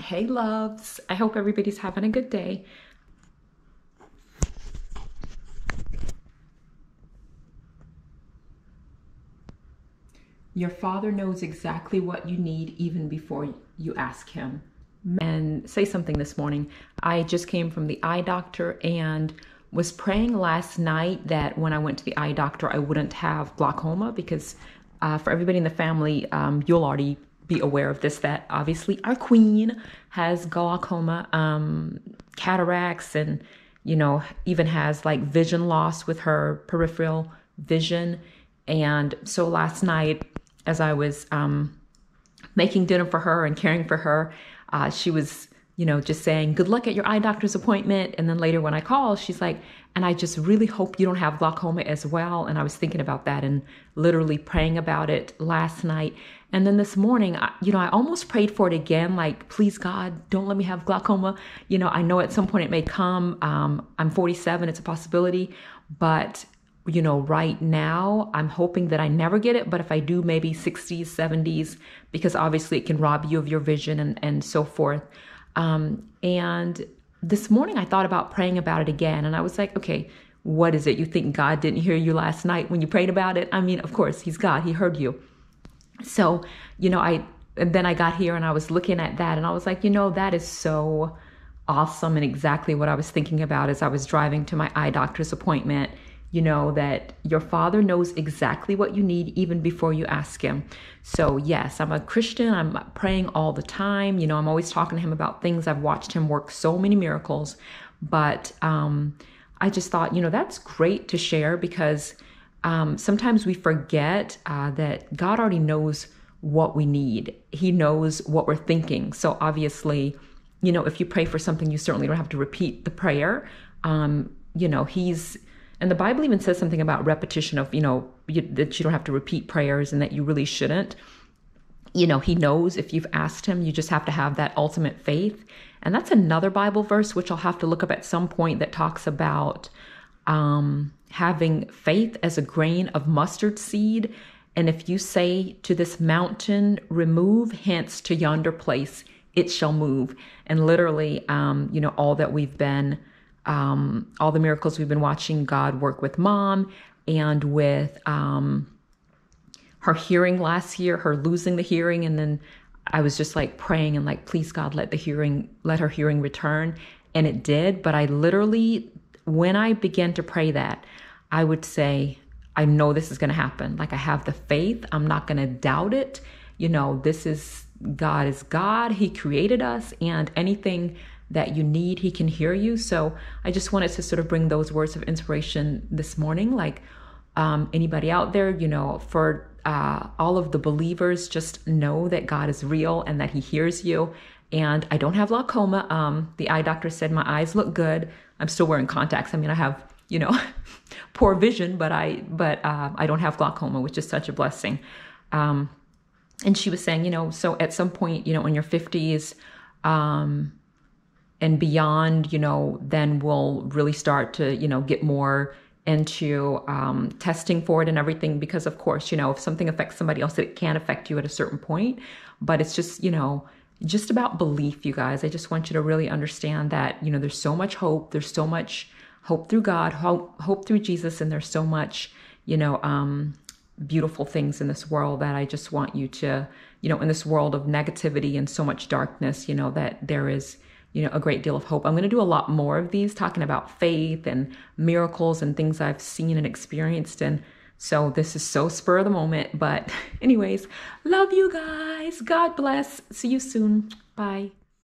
Hey, loves. I hope everybody's having a good day. Your father knows exactly what you need even before you ask him. And say something this morning. I just came from the eye doctor and was praying last night that when I went to the eye doctor, I wouldn't have glaucoma because uh, for everybody in the family, um, you'll already be aware of this that obviously our queen has glaucoma, um, cataracts, and you know, even has like vision loss with her peripheral vision. And so last night, as I was um, making dinner for her and caring for her, uh, she was you know, just saying, good luck at your eye doctor's appointment. And then later when I call, she's like, and I just really hope you don't have glaucoma as well. And I was thinking about that and literally praying about it last night. And then this morning, I, you know, I almost prayed for it again, like, please God, don't let me have glaucoma. You know, I know at some point it may come. Um, I'm 47, it's a possibility. But, you know, right now, I'm hoping that I never get it. But if I do, maybe 60s, 70s, because obviously it can rob you of your vision and, and so forth. Um, and this morning I thought about praying about it again. And I was like, okay, what is it? You think God didn't hear you last night when you prayed about it? I mean, of course, He's God, He heard you. So, you know, I, and then I got here and I was looking at that and I was like, you know, that is so awesome and exactly what I was thinking about as I was driving to my eye doctor's appointment you know that your father knows exactly what you need even before you ask him. So, yes, I'm a Christian. I'm praying all the time. You know, I'm always talking to him about things. I've watched him work so many miracles. But um, I just thought, you know, that's great to share because um, sometimes we forget uh, that God already knows what we need, He knows what we're thinking. So, obviously, you know, if you pray for something, you certainly don't have to repeat the prayer. Um, you know, He's and the Bible even says something about repetition of, you know, you, that you don't have to repeat prayers and that you really shouldn't. You know, he knows if you've asked him, you just have to have that ultimate faith. And that's another Bible verse, which I'll have to look up at some point, that talks about um, having faith as a grain of mustard seed. And if you say to this mountain, remove hence to yonder place, it shall move. And literally, um, you know, all that we've been um, all the miracles we've been watching God work with mom and with um, her hearing last year, her losing the hearing. And then I was just like praying and like, please God, let the hearing, let her hearing return. And it did. But I literally, when I began to pray that, I would say, I know this is going to happen. Like I have the faith. I'm not going to doubt it. You know, this is God is God. He created us and anything that you need, He can hear you. So I just wanted to sort of bring those words of inspiration this morning. Like um, anybody out there, you know, for uh, all of the believers, just know that God is real and that He hears you. And I don't have glaucoma. Um, the eye doctor said my eyes look good. I'm still wearing contacts. I mean, I have, you know, poor vision, but I but uh, I don't have glaucoma, which is such a blessing. Um, and she was saying, you know, so at some point, you know, in your 50s, um, and beyond, you know, then we'll really start to, you know, get more into um, testing for it and everything because of course you know if something affects somebody else it can affect you at a certain point. But it's just you know just about belief you guys. I just want you to really understand that you know there's so much hope. There's so much hope through god hope, hope through jesus and there's so much you know um, beautiful things in this world that i just want you to you know in this world of negativity and so much darkness you know that there is you know, a great deal of hope. I'm going to do a lot more of these talking about faith and miracles and things I've seen and experienced. And so this is so spur of the moment. But, anyways, love you guys. God bless. See you soon. Bye.